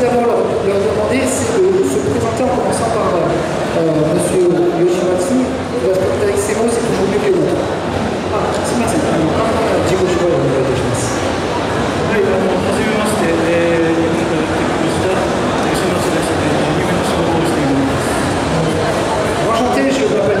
nous allons leur, demander, c'est de se présenter en commençant par euh, M. Yoshimatsu, qui va se présenter avec ses mots, c'est toujours mieux que l'autre. Ah, c'est merci. Jigo je m'appelle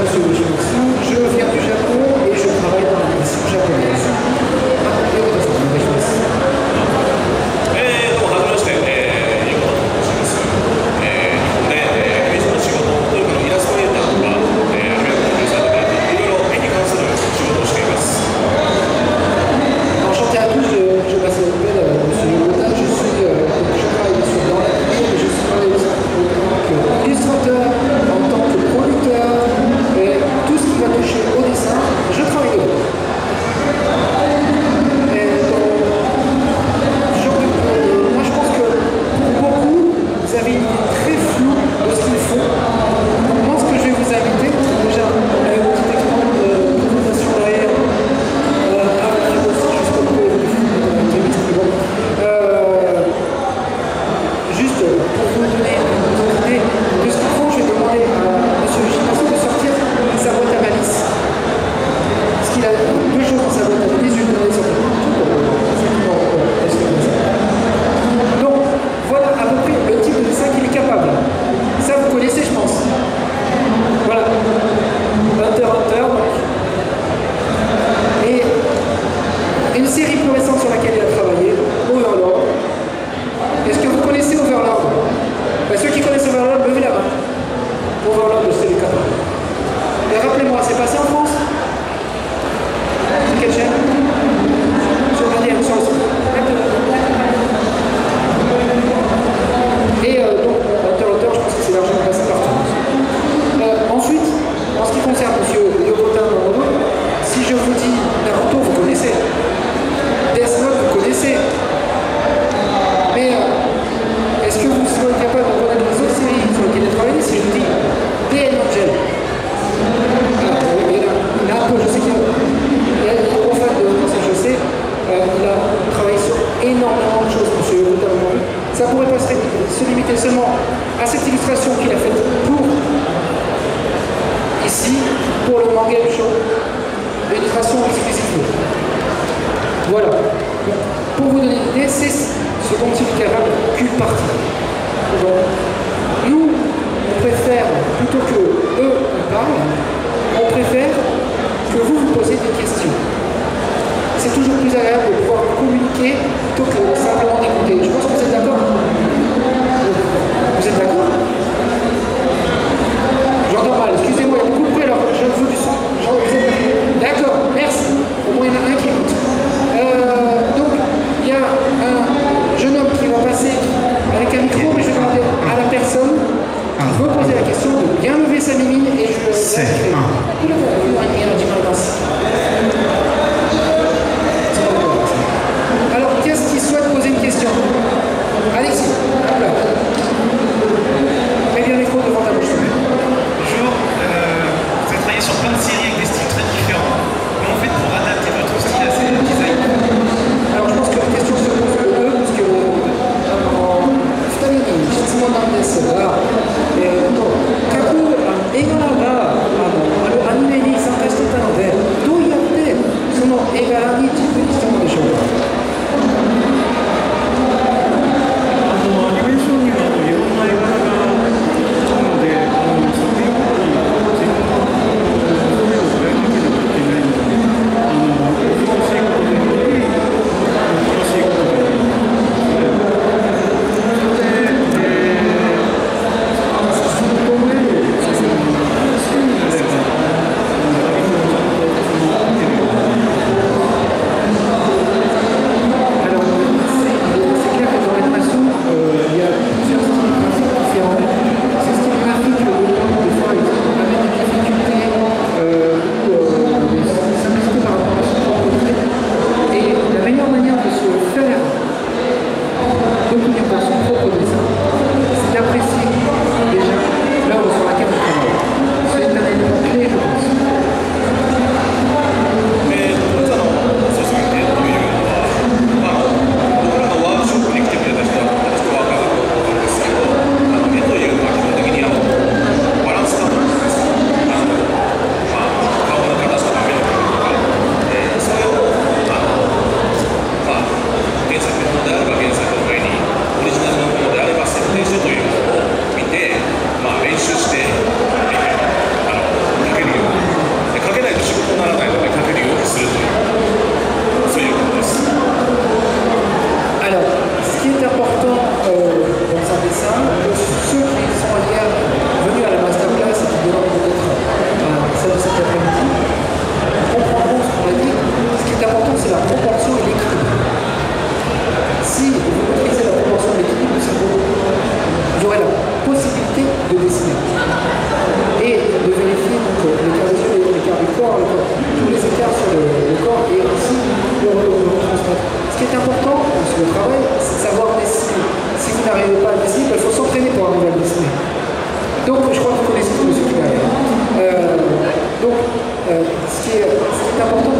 euh, ce, qui est, ce, qui est, important,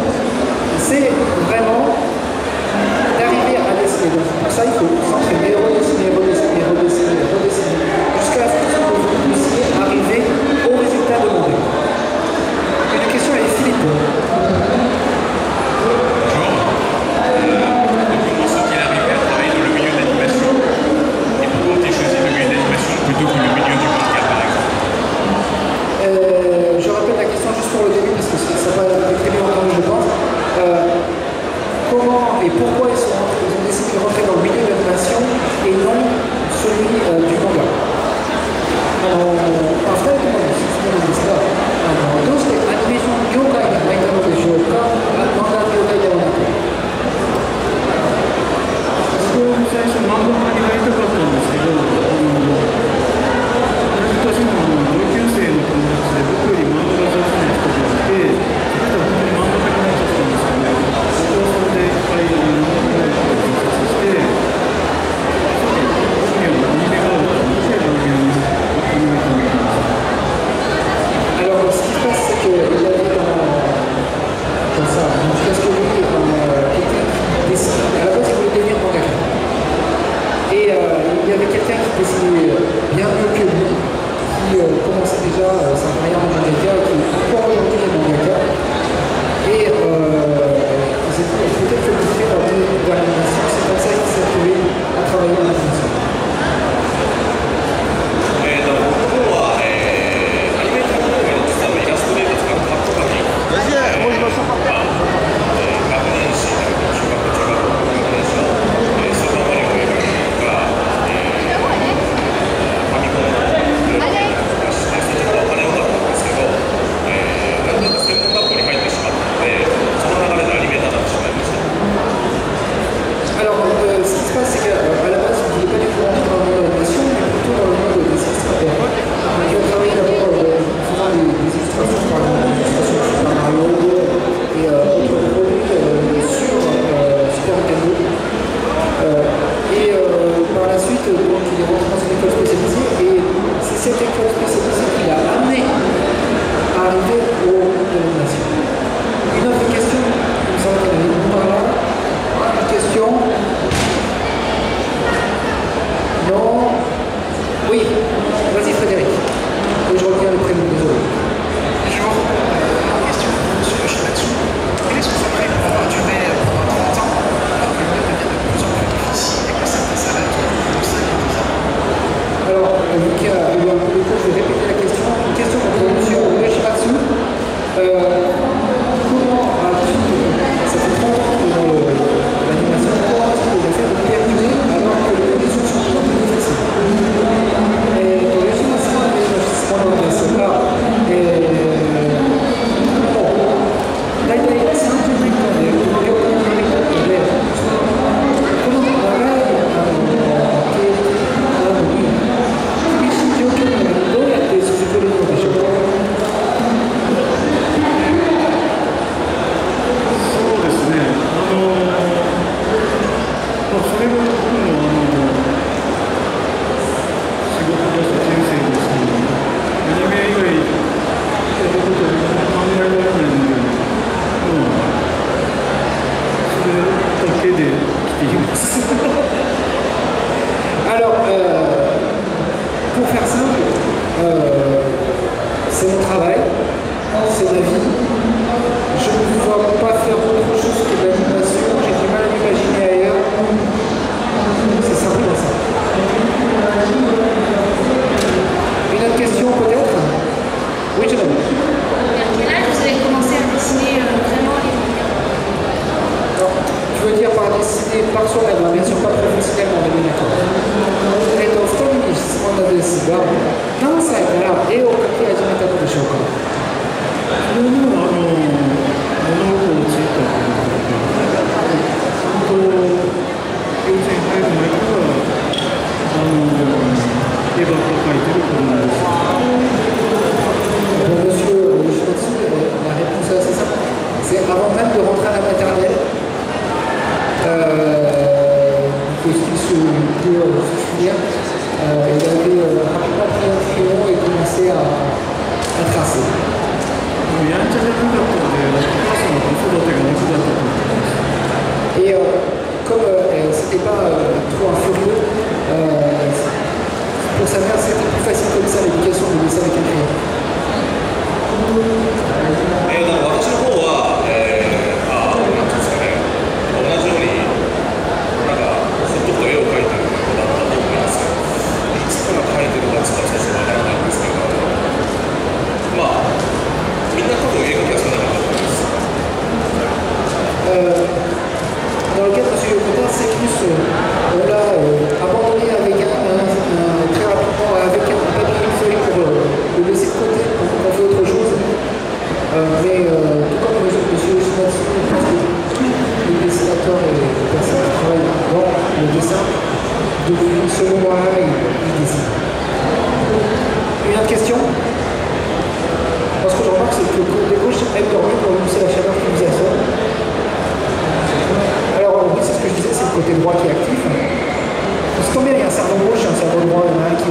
c'est vraiment d'arriver à décider. Pour ça, il faut s'entraîner,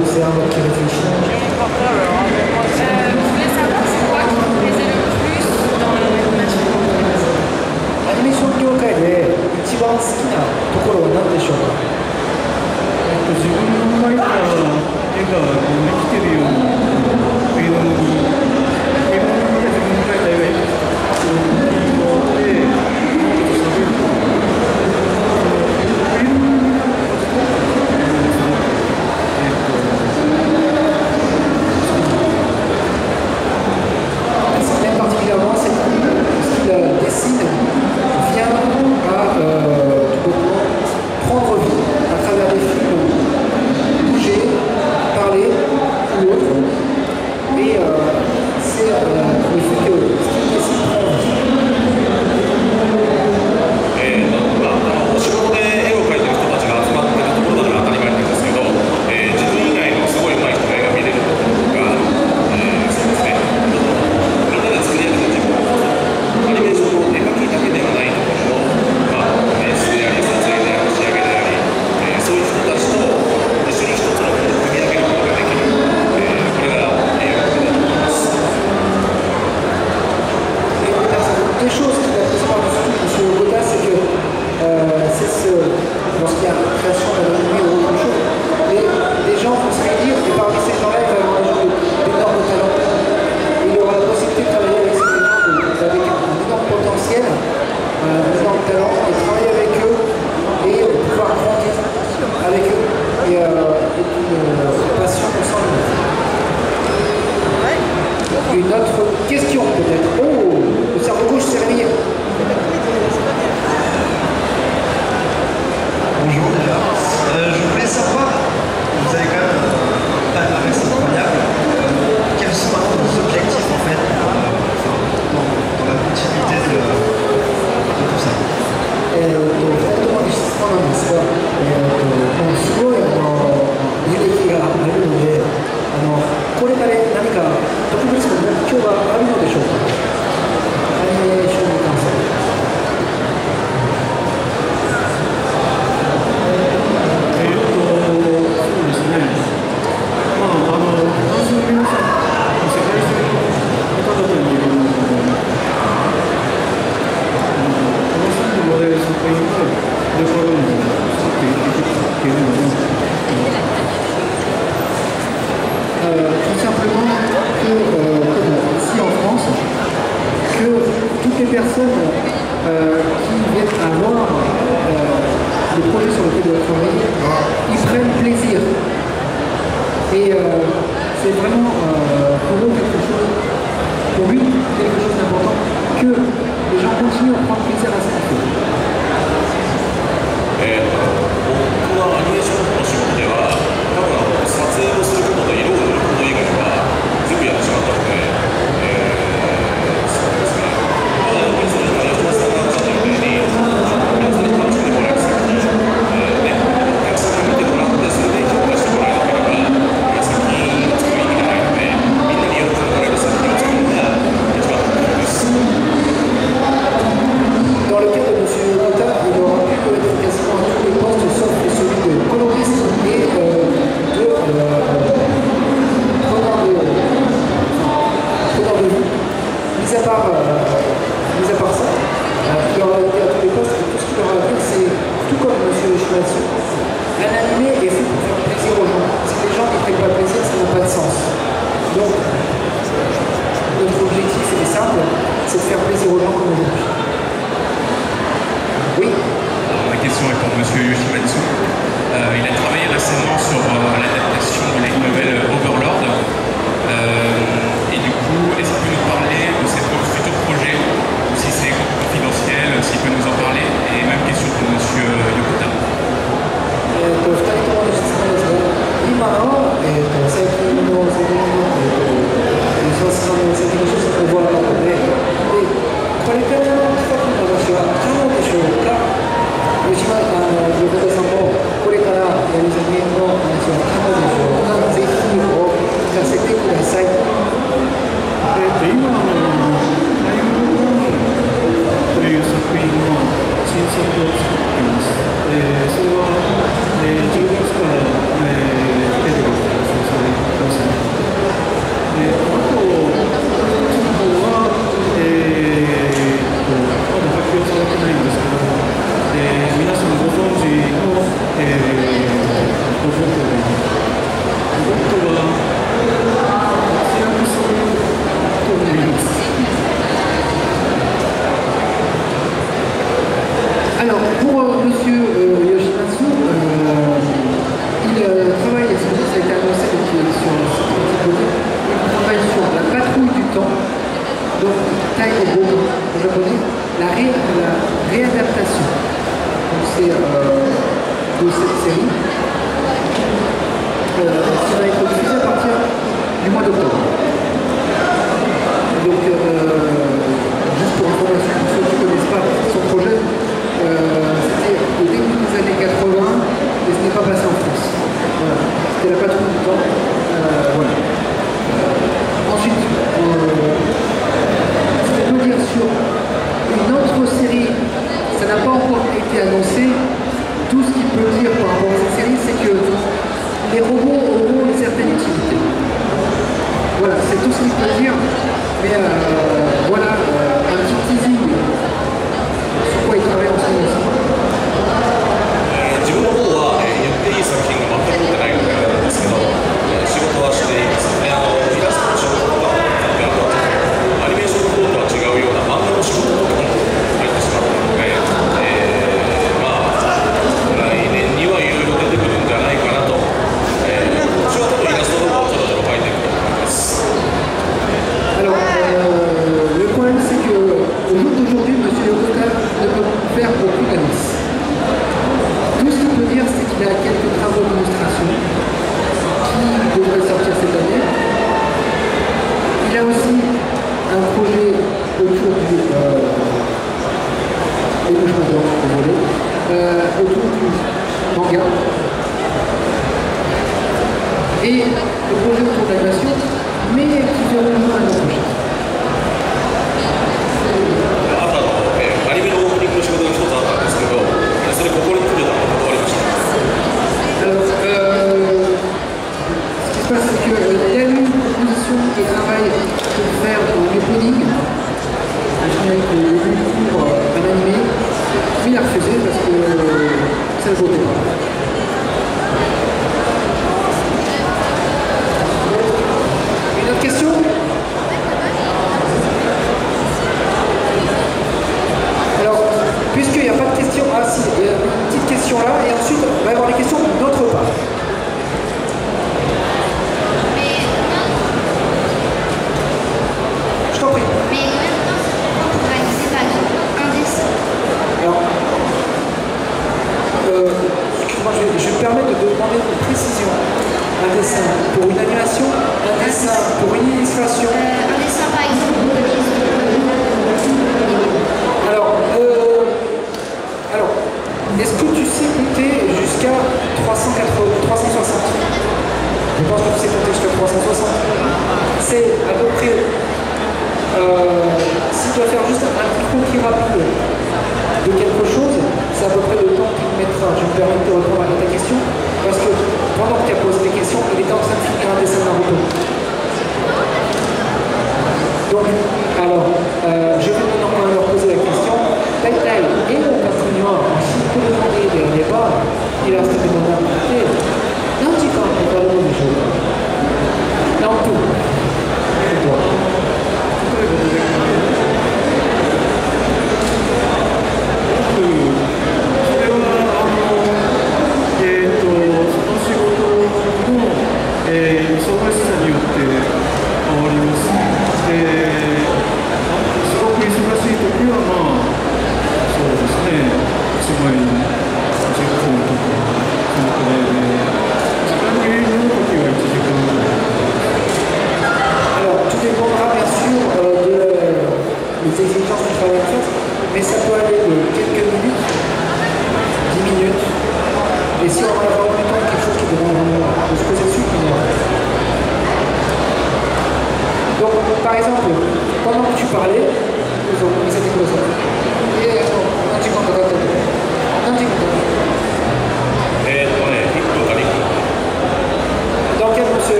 droit, il y en a Et euh, c'est vraiment euh, pour eux quelque chose, pour lui, quelque chose d'important, que les gens continuent à prendre plaisir à ce.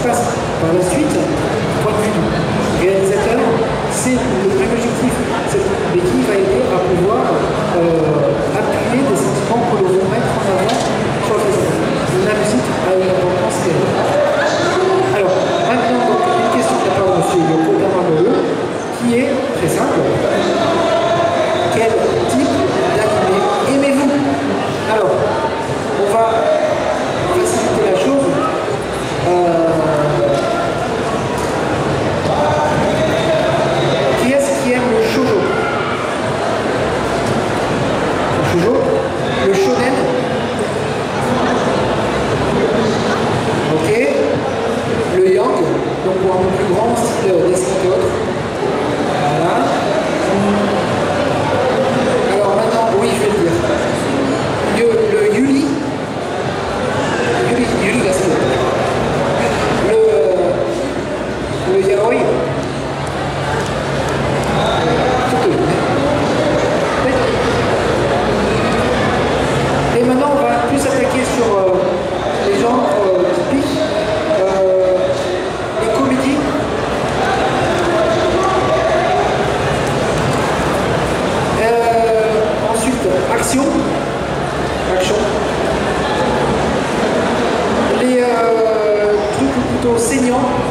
se par la suite, point de vue du réalisateur, c'est objectif mais qui va aider à pouvoir. Euh, enseignants.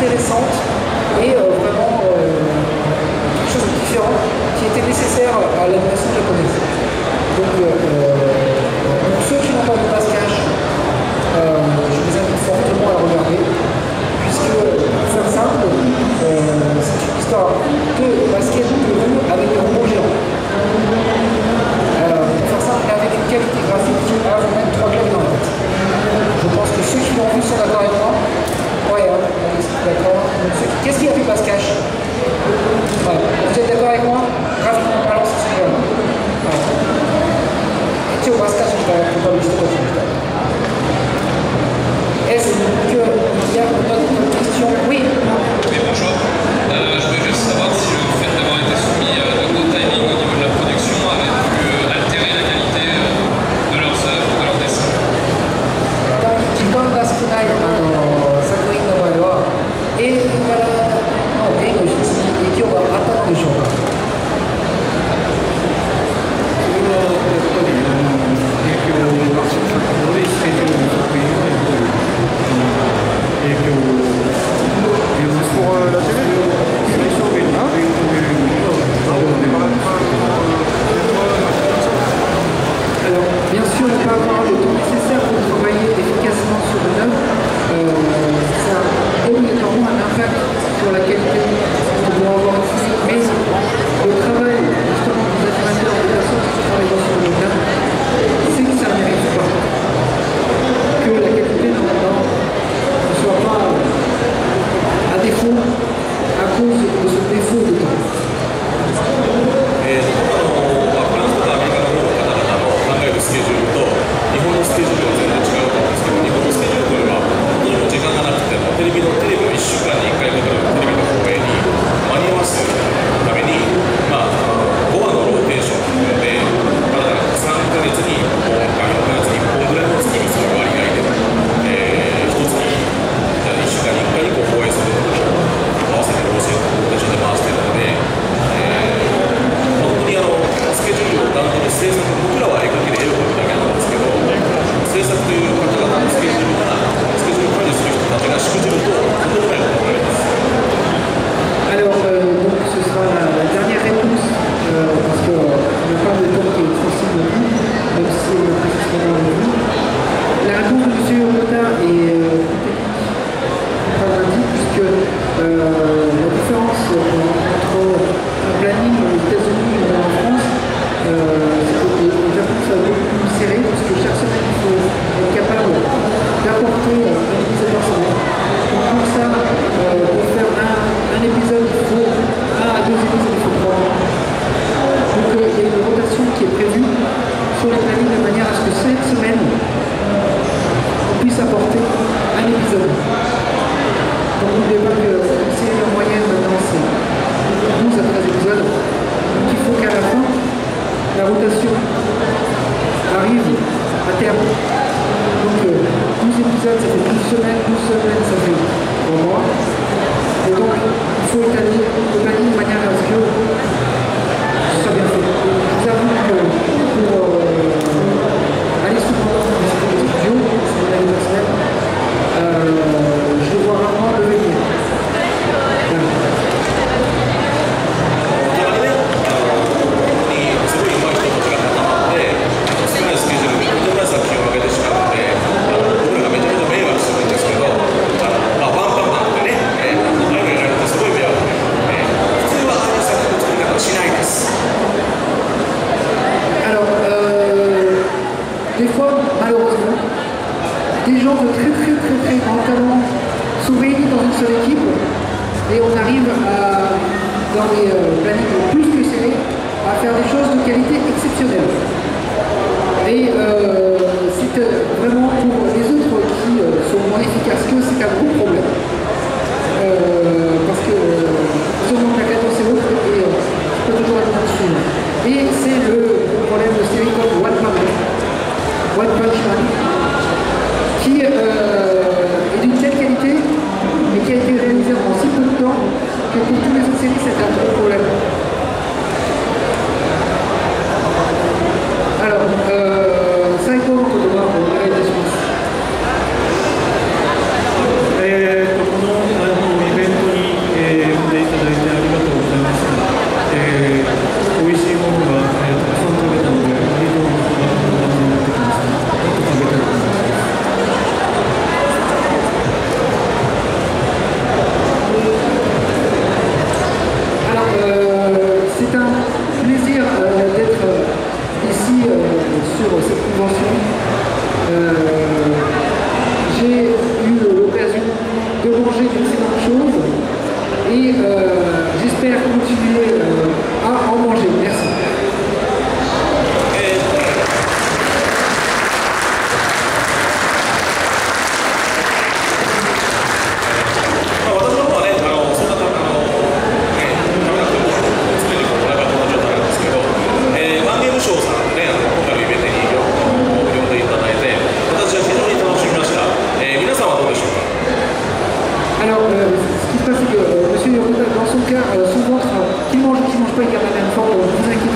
Des choses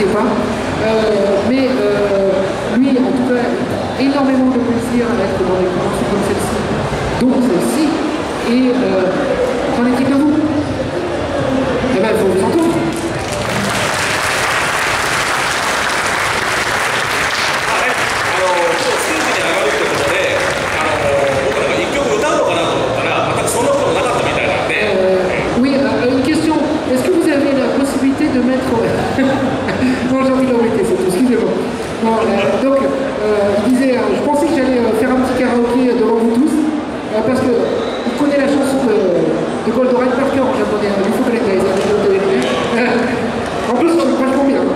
pas. Euh, mais euh, lui, en tout cas, énormément de plaisir à être dans des conventions comme celle-ci, dont celle-ci, et euh, j'en étais eh ben, que vous. Eh bien, il faut vous entendre. de mettre Bon, euh, donc, euh, je disais, euh, je pensais que j'allais euh, faire un petit karaoké devant vous tous, parce que vous connaissez la chanson de, de Goldorak par cœur en japonais, il faut connaître les anecdotes de l'ennemi. en plus, je suis vachement bien.